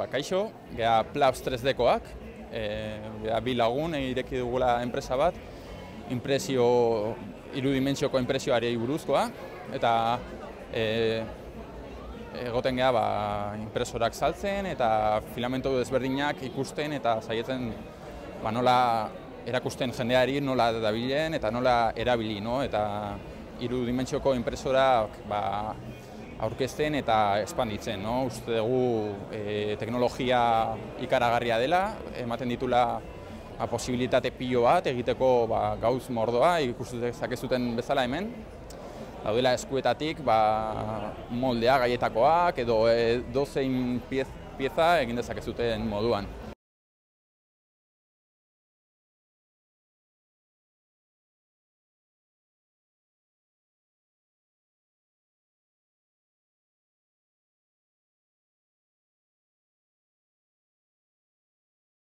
Ba, kaixo, geha Plaps 3Dkoak, e, geha bi lagun ireki dugula enpresa bat, impresio, irudimentzioko impresioari buruzkoa, eta e, egoten geha ba, impresorak saltzen eta filamentu desberdinak ikusten eta saietzen ba, nola erakusten jendeari nola dabilen eta nola erabili, no? eta irudimentzioko impresorak ba, aurkezten eta espanditzen. No? Uste dugu e, teknologia ikaragarria dela, ematen ditula ba, posibilitate pilo bat egiteko ba, gauz mordoa, ikustu zakezuten bezala hemen. Daudela eskuetatik ba, moldea gaietakoak edo e, dozein pieza egin dezakezuten moduan.